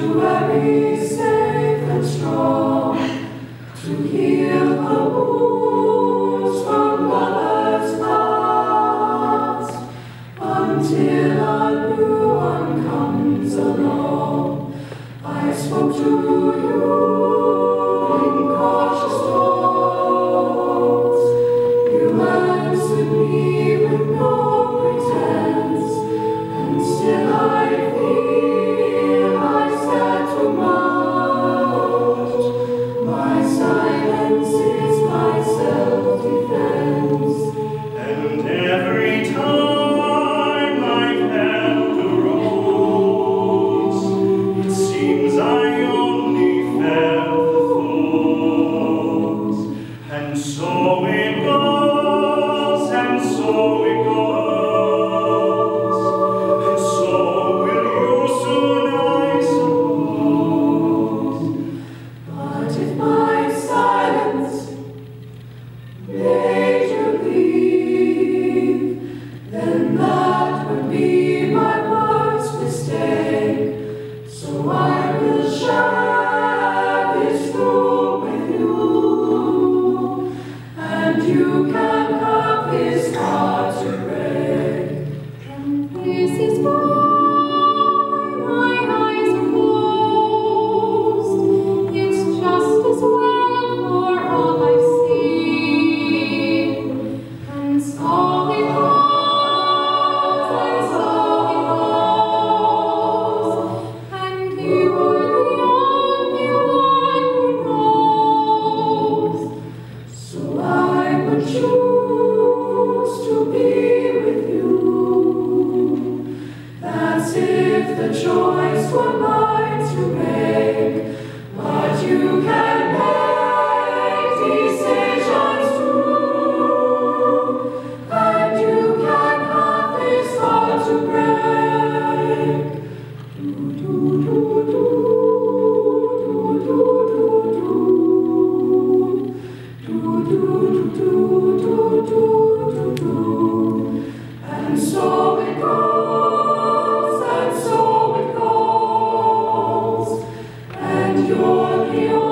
sanctuary safe and strong to heal the wounds from until a new one comes along. I spoke to you. You answered me. so it goes, and so it goes. the choice for mine to make, but you can make. your, your